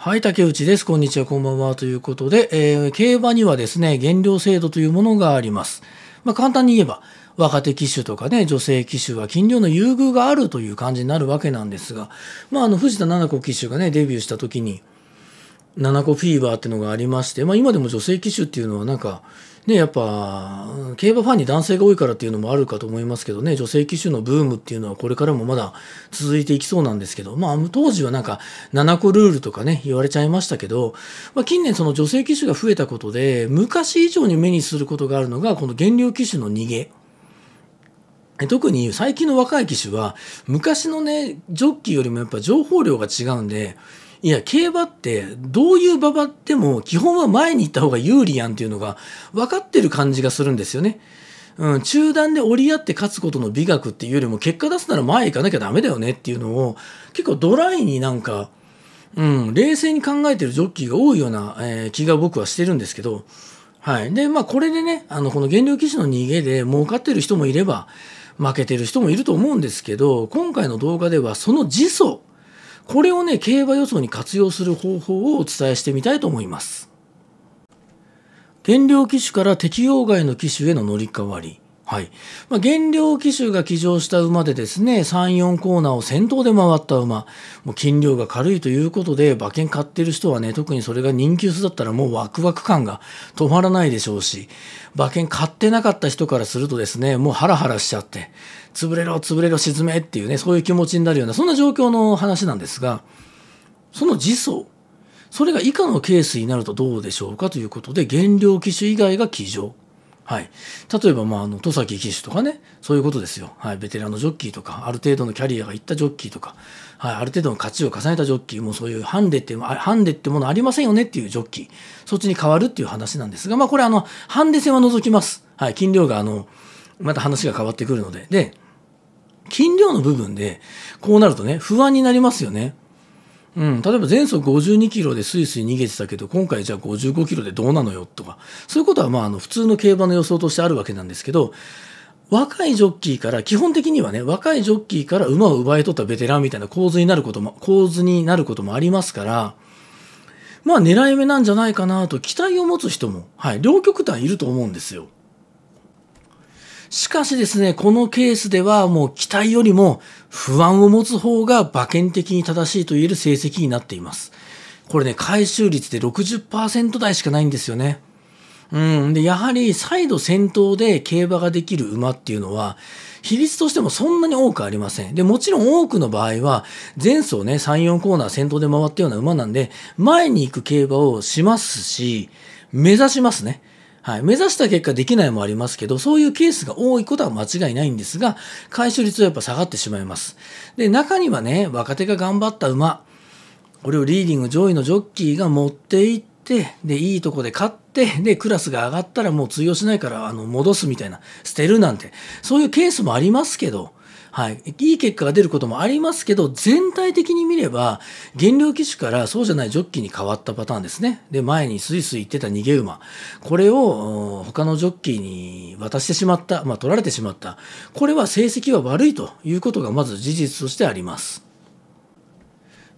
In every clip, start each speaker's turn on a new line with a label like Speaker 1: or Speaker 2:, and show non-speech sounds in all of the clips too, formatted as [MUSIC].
Speaker 1: はい、竹内です。こんにちは、こんばんは。ということで、えー競馬にはですね、減量制度というものがあります。まあ、簡単に言えば、若手騎手とかね、女性騎手は金量の優遇があるという感じになるわけなんですが、まあ、あの、藤田七子騎手がね、デビューした時に、七子フィーバーっていうのがありまして、まあ、今でも女性騎手っていうのはなんか、ね、やっぱ、競馬ファンに男性が多いからっていうのもあるかと思いますけどね、女性騎手のブームっていうのはこれからもまだ続いていきそうなんですけど、まあ、当時はなんか、7個ルールとかね、言われちゃいましたけど、まあ、近年その女性騎手が増えたことで、昔以上に目にすることがあるのが、この減量騎手の逃げ。特に最近の若い騎手は昔のねジョッキーよりもやっぱ情報量が違うんでいや競馬ってどういう馬場でも基本は前に行った方が有利やんっていうのが分かってる感じがするんですよね。うん、中段で折り合って勝つことの美学っていうよりも結果出すなら前行かなきゃダメだよねっていうのを結構ドライになんか、うん、冷静に考えてるジョッキーが多いような、えー気が僕はしてるんですけど、はい。で、まあこれでね、あの、この減量騎士の逃げで儲かってる人もいれば、負けてる人もいると思うんですけど、今回の動画ではその自走、これをね、競馬予想に活用する方法をお伝えしてみたいと思います。減量機種から適用外の機種への乗り換わり。はい。まあ、減量機種が騎乗した馬でですね、3、4コーナーを先頭で回った馬。もう斤量が軽いということで、馬券買ってる人はね、特にそれが人気薄だったらもうワクワク感が止まらないでしょうし、馬券買ってなかった人からするとですね、もうハラハラしちゃって、潰れろ、潰れろ、沈めっていうね、そういう気持ちになるような、そんな状況の話なんですが、その自走。それが以下のケースになるとどうでしょうかということで、減量機種以外が騎乗。はい。例えば、まあ、あの、戸崎騎手とかね、そういうことですよ。はい。ベテランのジョッキーとか、ある程度のキャリアがいったジョッキーとか、はい。ある程度の勝ちを重ねたジョッキー、もそういうハンデって、ハンデってものありませんよねっていうジョッキー、そっちに変わるっていう話なんですが、まあ、これあの、ハンデ戦は除きます。はい。斤量があの、また話が変わってくるので。で、斤量の部分で、こうなるとね、不安になりますよね。うん、例えば前走52キロでスイスイ逃げてたけど今回じゃあ55キロでどうなのよとかそういうことはまああの普通の競馬の予想としてあるわけなんですけど若いジョッキーから基本的にはね若いジョッキーから馬を奪い取ったベテランみたいな構図になることも構図になることもありますからまあ狙い目なんじゃないかなと期待を持つ人も、はい、両極端いると思うんですよ。しかしですね、このケースではもう期待よりも不安を持つ方が馬券的に正しいと言える成績になっています。これね、回収率で60%台しかないんですよね。うん。で、やはり再度先頭で競馬ができる馬っていうのは、比率としてもそんなに多くありません。で、もちろん多くの場合は、前走ね、3、4コーナー先頭で回ったような馬なんで、前に行く競馬をしますし、目指しますね。はい、目指した結果できないもありますけど、そういうケースが多いことは間違いないんですが、回収率はやっぱ下がってしまいます。で、中にはね、若手が頑張った馬、これをリーディング上位のジョッキーが持っていって、で、いいとこで勝って、で、クラスが上がったらもう通用しないから、あの、戻すみたいな、捨てるなんて、そういうケースもありますけど、はい。いい結果が出ることもありますけど、全体的に見れば、減量機種からそうじゃないジョッキーに変わったパターンですね。で、前にスイスイ行ってた逃げ馬。これを他のジョッキーに渡してしまった、まあ取られてしまった。これは成績は悪いということがまず事実としてあります。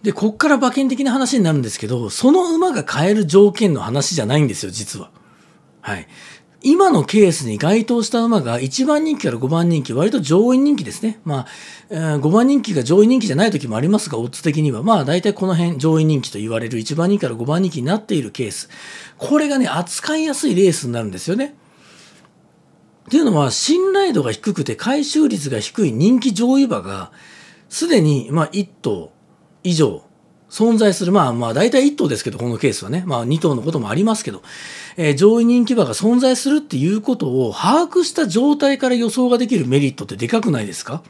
Speaker 1: で、こっから馬券的な話になるんですけど、その馬が買える条件の話じゃないんですよ、実は。はい。今のケースに該当した馬が1番人気から5番人気、割と上位人気ですね。まあ、えー5番人気が上位人気じゃない時もありますが、オッズ的には、まあ大体この辺上位人気と言われる1番人気から5番人気になっているケース。これがね、扱いやすいレースになるんですよね。っていうのは、信頼度が低くて回収率が低い人気上位馬が、すでに、まあ1頭以上、存在する。まあまあ、大体1頭ですけど、このケースはね。まあ2頭のこともありますけど、えー上位人気馬が存在するっていうことを把握した状態から予想ができるメリットってでかくないですか？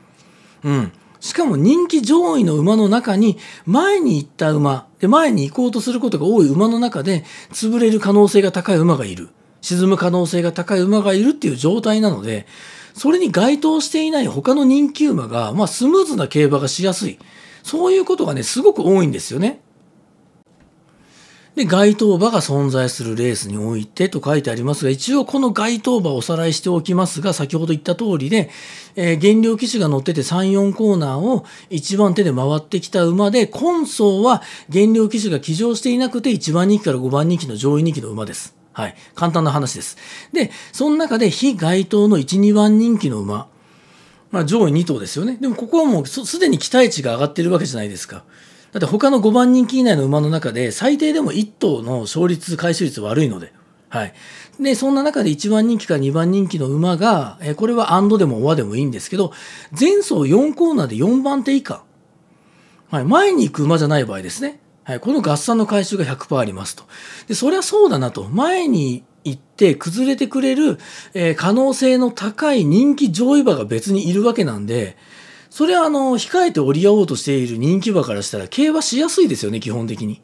Speaker 1: うん。しかも人気上位の馬の中に前に行った馬、で前に行こうとすることが多い馬の中で潰れる可能性が高い馬がいる。沈む可能性が高い馬がいるっていう状態なので、それに該当していない他の人気馬が、まあスムーズな競馬がしやすい。そういうことがね、すごく多いんですよね。で、該当馬が存在するレースにおいてと書いてありますが、一応この該当馬をおさらいしておきますが、先ほど言った通りで、えー、減量騎手が乗ってて3、4コーナーを1番手で回ってきた馬で、今走は減量騎手が騎乗していなくて1番人気から5番人気の上位人気の馬です。はい。簡単な話です。で、その中で非該当の1、2番人気の馬。まあ上位2頭ですよね。でもここはもうすでに期待値が上がってるわけじゃないですか。だって他の5番人気以内の馬の中で最低でも1頭の勝率、回収率悪いので。はい。で、そんな中で1番人気から2番人気の馬が、えこれはアンドでもオアでもいいんですけど、前走4コーナーで4番手以下。はい。前に行く馬じゃない場合ですね。はい。この合算の回収が100%ありますと。で、そりゃそうだなと。前に行って崩れてくれる、えー、可能性の高い人気上位馬が別にいるわけなんで、それはあの、控えて折り合おうとしている人気馬からしたら競馬しやすいですよね、基本的に。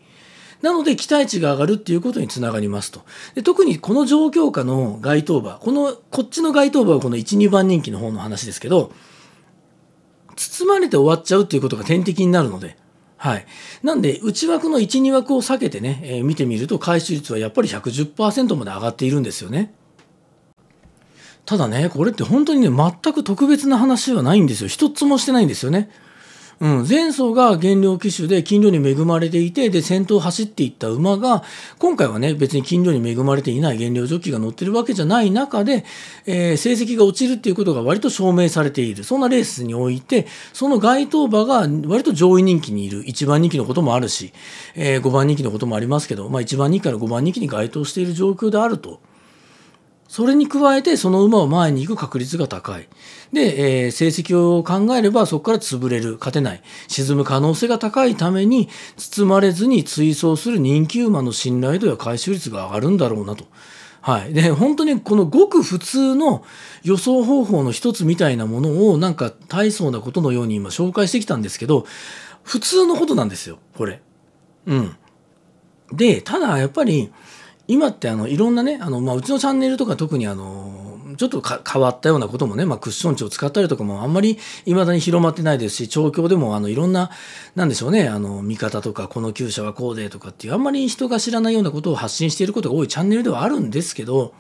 Speaker 1: なので期待値が上がるっていうことにつながりますと。で特にこの状況下の該当馬、この、こっちの該当馬はこの1、2番人気の方の話ですけど、包まれて終わっちゃうっていうことが天敵になるので、はい。なんで、内枠の1、2枠を避けてね、えー、見てみると、回収率はやっぱり110%まで上がっているんですよね。ただね、これって本当にね、全く特別な話はないんですよ。一つもしてないんですよね。うん、前走が減量機種で金量に恵まれていて、で、先頭を走っていった馬が、今回はね、別に金量に恵まれていない減量ジョッキーが乗ってるわけじゃない中で、えー、成績が落ちるっていうことが割と証明されている。そんなレースにおいて、その該当馬が割と上位人気にいる。1番人気のこともあるし、えー、5番人気のこともありますけど、まあ1番人気から5番人気に該当している状況であると。それに加えてその馬を前に行く確率が高い。で、えー、成績を考えればそこから潰れる、勝てない、沈む可能性が高いために包まれずに追走する人気馬の信頼度や回収率が上がるんだろうなと。はい。で、本当にこのごく普通の予想方法の一つみたいなものをなんか大層なことのように今紹介してきたんですけど、普通のことなんですよ、これ。うん。で、ただやっぱり、今ってあのいろんなねあの、まあ、うちのチャンネルとか特にあのちょっと変わったようなこともね、まあ、クッション値を使ったりとかもあんまり未だに広まってないですし調教でもあのいろんななんでしょうねあの見方とかこの厩舎はこうでとかっていうあんまり人が知らないようなことを発信していることが多いチャンネルではあるんですけど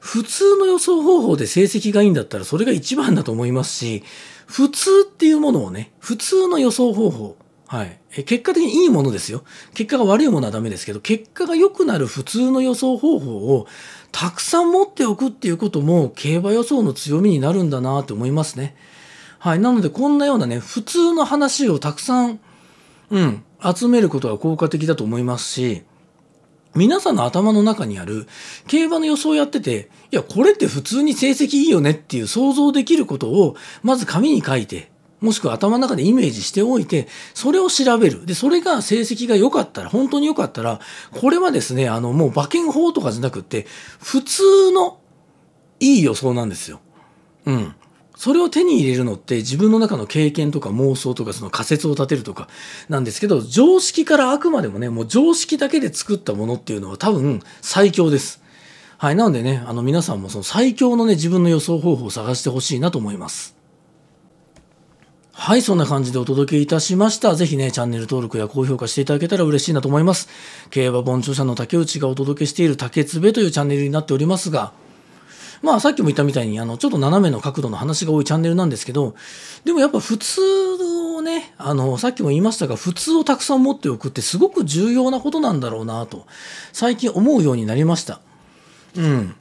Speaker 1: 普通の予想方法で成績がいいんだったらそれが一番だと思いますし普通っていうものをね普通の予想方法はい。え結果的にいいものですよ。結果が悪いものはダメですけど、結果が良くなる普通の予想方法をたくさん持っておくっていうことも競馬予想の強みになるんだなと思いますね。はい。なので、こんなようなね、普通の話をたくさん、うん、集めることが効果的だと思いますし、皆さんの頭の中にある競馬の予想をやってて、いや、これって普通に成績いいよねっていう想像できることを、まず紙に書いて、もしくは頭の中でイメージしておいて、それを調べる。で、それが成績が良かったら、本当に良かったら、これはですね、あの、もう馬券法とかじゃなくって、普通のいい予想なんですよ。うん。それを手に入れるのって自分の中の経験とか妄想とかその仮説を立てるとかなんですけど、常識からあくまでもね、もう常識だけで作ったものっていうのは多分最強です。はい。なのでね、あの皆さんもその最強のね、自分の予想方法を探してほしいなと思います。はい、そんな感じでお届けいたしました。ぜひね、チャンネル登録や高評価していただけたら嬉しいなと思います。競馬本著者の竹内がお届けしている竹つべというチャンネルになっておりますが、まあさっきも言ったみたいに、あの、ちょっと斜めの角度の話が多いチャンネルなんですけど、でもやっぱ普通をね、あの、さっきも言いましたが、普通をたくさん持っておくってすごく重要なことなんだろうなと、最近思うようになりました。うん。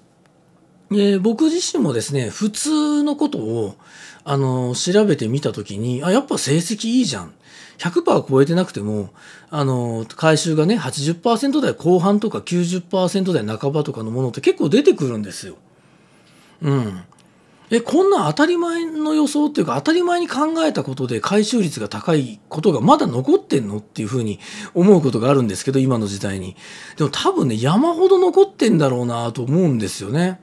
Speaker 1: で僕自身もですね、普通のことを、あの、調べてみたときに、あ、やっぱ成績いいじゃん。100%超えてなくても、あの、回収がね、80%台後半とか90%台半ばとかのものって結構出てくるんですよ。うん。え、こんな当たり前の予想っていうか当たり前に考えたことで回収率が高いことがまだ残ってんのっていうふうに思うことがあるんですけど、今の時代に。でも多分ね、山ほど残ってんだろうなと思うんですよね。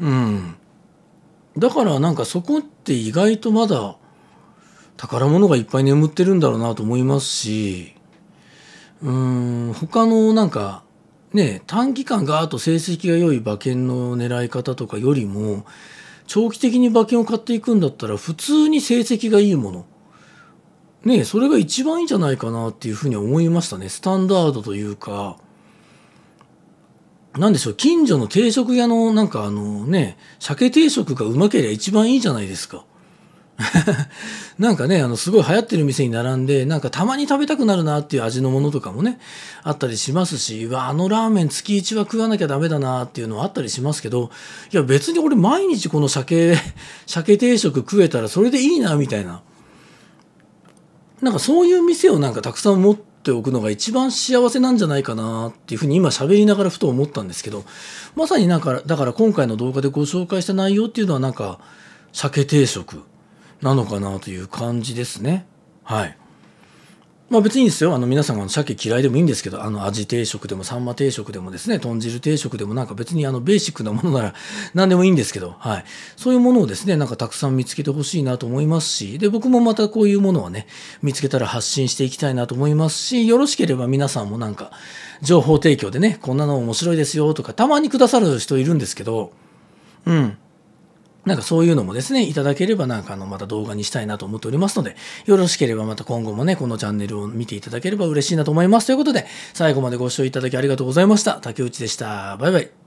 Speaker 1: うん。だからなんかそこって意外とまだ宝物がいっぱい眠ってるんだろうなと思いますし、うん、他のなんかね、短期間ガーッと成績が良い馬券の狙い方とかよりも、長期的に馬券を買っていくんだったら普通に成績がいいもの。ねそれが一番いいんじゃないかなっていうふうに思いましたね。スタンダードというか、なんでしょう、近所の定食屋のなんかあのね、鮭定食がうまければ一番いいじゃないですか。[LAUGHS] なんかね、あの、すごい流行ってる店に並んで、なんかたまに食べたくなるなっていう味のものとかもね、あったりしますし、わ、あのラーメン月1は食わなきゃダメだなっていうのはあったりしますけど、いや別に俺毎日この鮭、[LAUGHS] 鮭定食食えたらそれでいいな、みたいな。なんかそういう店をなんかたくさん持っておくのが一番幸せなんじゃないかなっていうふうに今喋りながらふと思ったんですけど、まさになんか、だから今回の動画でご紹介した内容っていうのはなんか、鮭定食。なのかなという感じですね。はい。まあ別にですよ。あの皆さんが鮭嫌いでもいいんですけど、あの味定食でもサンマ定食でもですね、豚汁定食でもなんか別にあのベーシックなものなら [LAUGHS] 何でもいいんですけど、はい。そういうものをですね、なんかたくさん見つけてほしいなと思いますし、で、僕もまたこういうものはね、見つけたら発信していきたいなと思いますし、よろしければ皆さんもなんか情報提供でね、こんなの面白いですよとか、たまにくださる人いるんですけど、うん。なんかそういうのもですね、いただければなんかあのまた動画にしたいなと思っておりますので、よろしければまた今後もね、このチャンネルを見ていただければ嬉しいなと思います。ということで、最後までご視聴いただきありがとうございました。竹内でした。バイバイ。